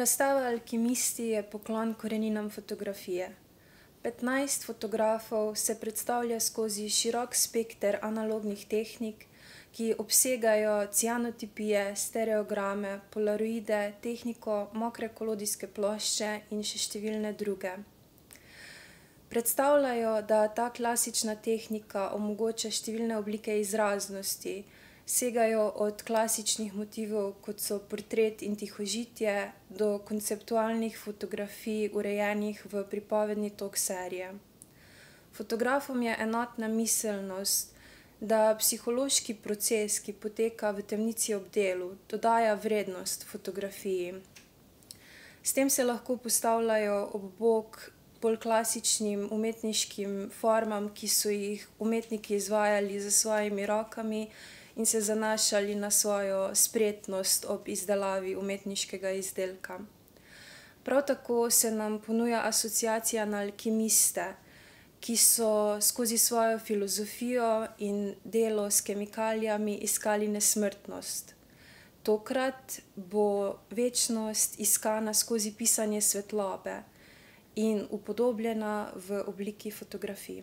Razstava Alkimisti je poklon koreninam fotografije. Petnajst fotografov se predstavlja skozi širok spekter analognih tehnik, ki obsegajo cianotipije, stereograme, polaroide, tehniko mokre kolodijske plošče in še številne druge. Predstavljajo, da ta klasična tehnika omogoča številne oblike izraznosti. Segajo od klasičnih motivov, kot so portret in tihožitje, do konceptualnih fotografij, urejenih v pripovedni tok serije. Fotografom je enotna miselnost, da psihološki proces, ki poteka v temnici ob delu, dodaja vrednost fotografiji. S tem se lahko postavljajo ob bok bolj klasičnim umetniškim formam, ki so jih umetniki izvajali s svojimi rokami in se zanašali na svojo spretnost ob izdelavi umetniškega izdelka. Prav tako se nam ponuja asociacija na alkimiste, ki so skozi svojo filozofijo in delo s kemikalijami iskali nesmrtnost. Tokrat bo večnost iskana skozi pisanje svetlobe in upodobljena v obliki fotografij.